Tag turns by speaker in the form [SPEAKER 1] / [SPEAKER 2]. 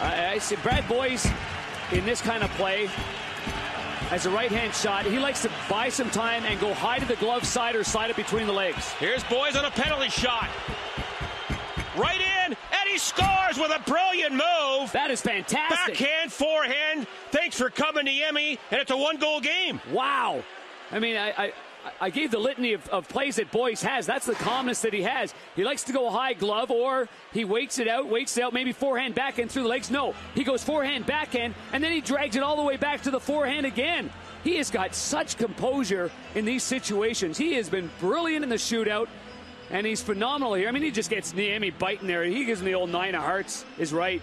[SPEAKER 1] I, see Brad Boyes in this kind of play as a right-hand shot. He likes to buy some time and go high to the glove side or slide it between the legs.
[SPEAKER 2] Here's Boyes on a penalty shot. Right in, and he scores with a brilliant move.
[SPEAKER 1] That is fantastic.
[SPEAKER 2] Backhand, forehand. Thanks for coming to Emmy, and it's a one-goal game.
[SPEAKER 1] Wow. I mean, I, I, I gave the litany of, of, plays that Boyes has. That's the calmness that he has. He likes to go high glove, or he waits it out, waits it out, maybe forehand backhand through the legs. No, he goes forehand backhand, and then he drags it all the way back to the forehand again. He has got such composure in these situations. He has been brilliant in the shootout, and he's phenomenal here. I mean, he just gets Niemi biting there. He gives him the old nine of hearts, is right.